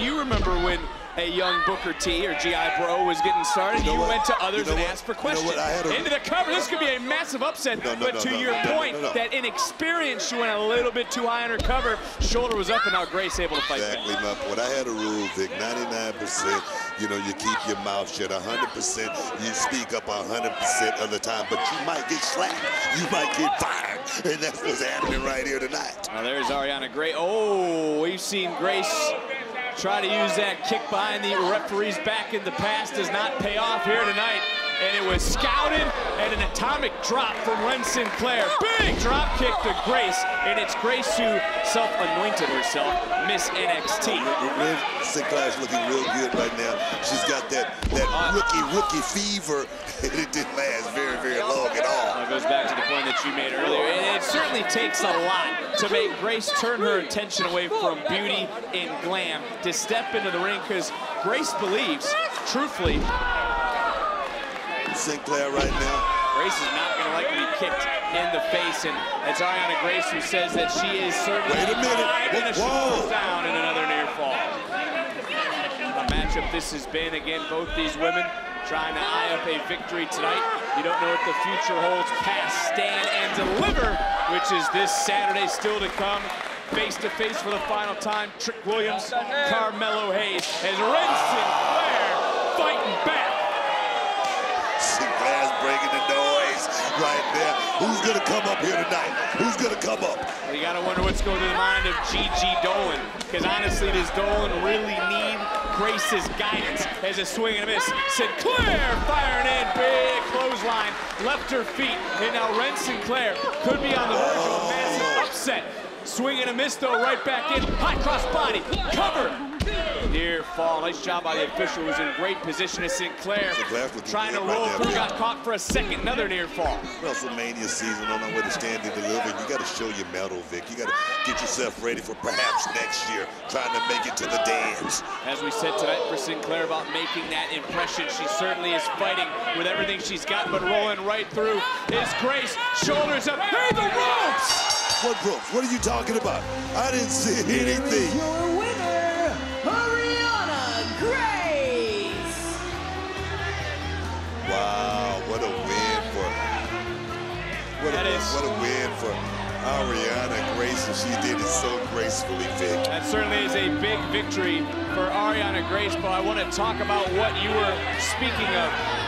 you remember when a young Booker T or G.I. Bro was getting started, you, know you went to others You know and what? asked for You know questions. I had a- Into the cover. This could be a massive upset. No, no, but no, to your point, that inexperience, she went a little bit too high on her cover. Shoulder was up, and now Grace able to fight Exactly, back. When I had a rule, Vic, 99%, you know, you keep your mouth shut. 100%, you speak up 100% of the time, but you might get slapped. You might get fired. And that's what's happening right here tonight. Now there's Arianna Grace. Oh, we've seen Grace try to use that kick behind the referee's back in the past. Does not pay off here tonight. And it was scouted and an atomic drop from Wren Sinclair. Oh. Big drop kick to oh. Grace. And it's Grace who self-anointed herself Miss NXT. Wren Sinclair's looking real good right now. She's got that, that oh. rookie, rookie fever, and it didn't last very, very long at all. That goes back to the point that you made earlier. And it certainly takes a lot to make Grace turn her attention away from beauty and glam to step into the ring because Grace believes, truthfully, Sinclair right now. Grace is not going to like to be kicked in the face, and it's Arianna Grace who says that she is certainly Wait a minute. and a Whoa. down in another near fall. A matchup this has been, again, both these women trying to eye up a victory tonight. You don't know what the future holds past stand and deliver, which is this Saturday still to come. Face to face for the final time, Trick Williams, Carmelo Hayes, as Wren Sinclair fighting back. Breaking the noise right there. Who's gonna come up here tonight? Who's gonna come up? Well, you gotta wonder what's going through the mind of Gigi Dolan. Because honestly, does Dolan really need Grace's guidance as a swing and a miss? Sinclair firing in, big clothesline, left her feet. And now Wren Sinclair could be on the verge of a massive upset. Swing and a miss though, right back in. High cross body, covered. Near fall. Nice job by the official who's in a great position as Sinclair. Sinclair's looking Trying to good right roll there. through, got caught for a second. Another near fall. WrestleMania season on our way to stand and deliver. You got to show your medal, Vic. You got to get yourself ready for perhaps next year, trying to make it to the dance. As we said tonight for Sinclair about making that impression, she certainly is fighting with everything she's got, but rolling right through is Grace. Shoulders up. Hey, the ropes! What ropes? What are you talking about? I didn't see anything. Wow, what a win for what a, what a win for Arianna Grace, and she did it so gracefully, Vic. That certainly is a big victory for Arianna Grace, but I want to talk about what you were speaking of.